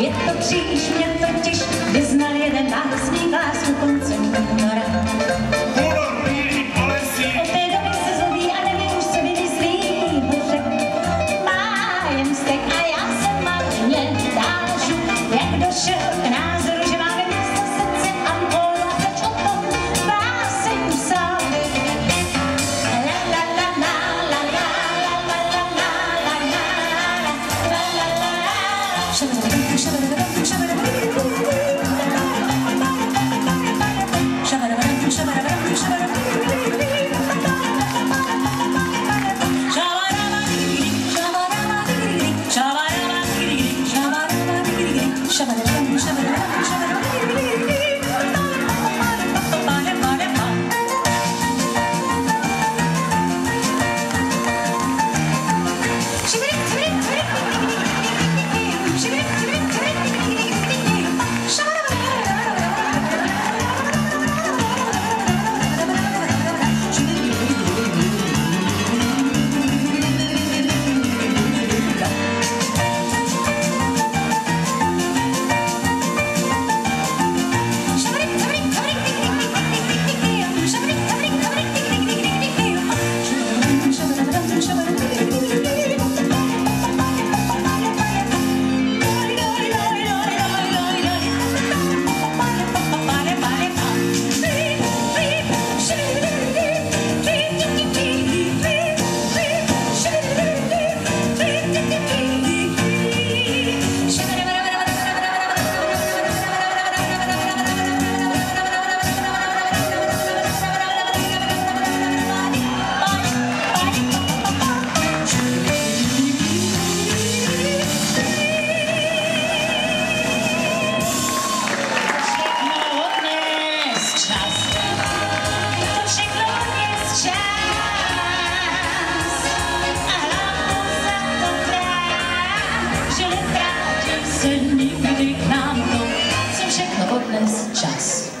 Je to příliš, mě totiž vyznal jeden básník lásku koncem února. Se zlobí a neví stek a já se jak. Thank you. Thank you. Se nikdy k nám to, co všechno odnes čas.